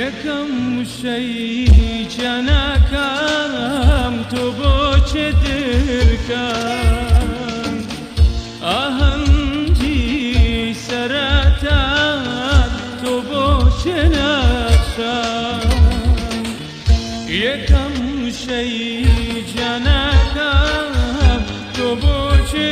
یەکەم شەی جەنەکەم تۆ بۆ چێ درکەم ئاهەنگی سەرەتا تۆ بۆ چێ نەخشەم یەکەم شەی جەنەکەم تۆ بۆ چێ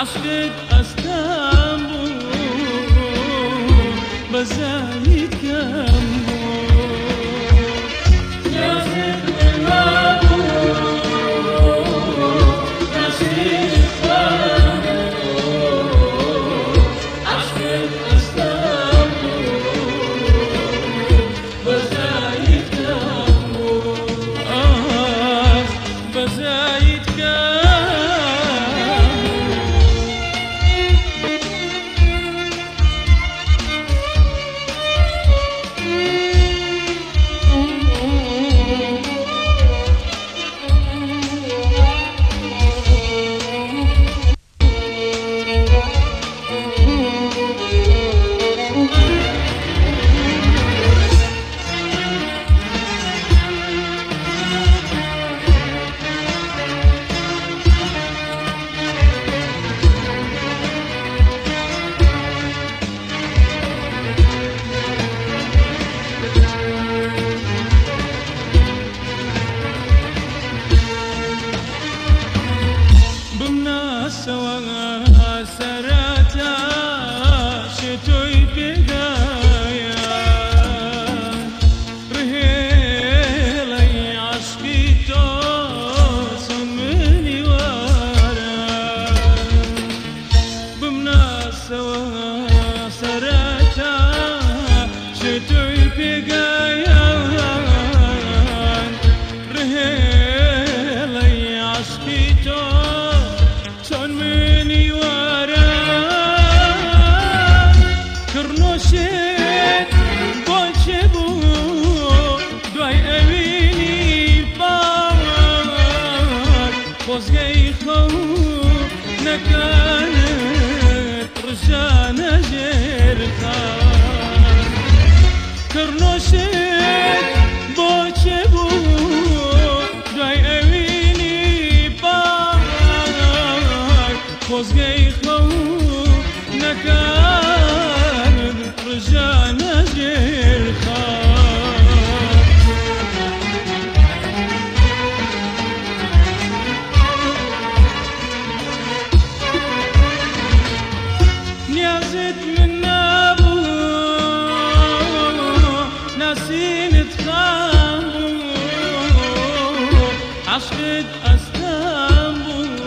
عقدك أستنبول مزايد كمول يا شتوي بقايا رهيلي عشقي توصل مني ورا کرنوشت بۆچێ بوو دوای ئەوینی باوار خۆزگەی خەو نەکانت کرنوشت بۆچێ بوو دوای ئەوینی باوار خۆزگەی خەو نەکان ڕژانە ژێرخا نیازت من نبود عشقت استم بود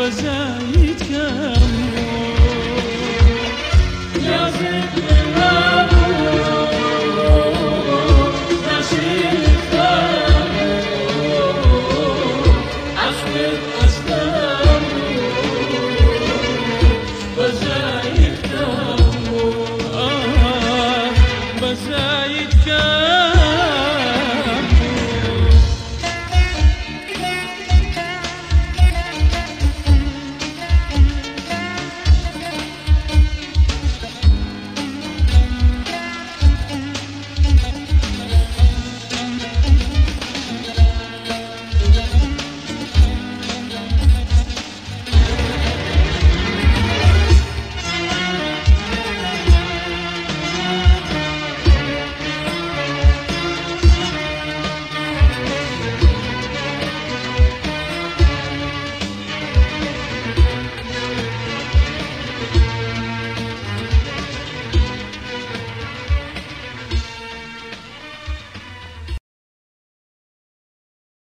بزن